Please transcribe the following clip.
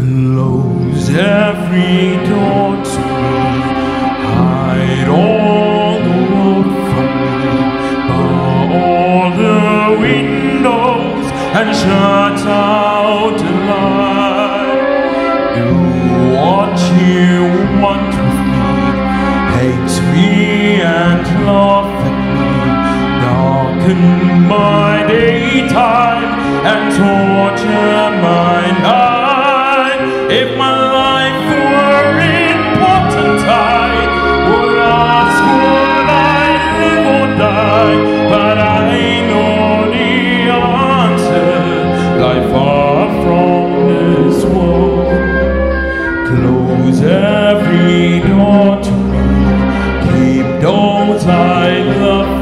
Close every door to me, hide all the world from me, bar all the windows and shut out the light. Do what you want with me, hate me and love at me, darken my daytime and torture. don't hide the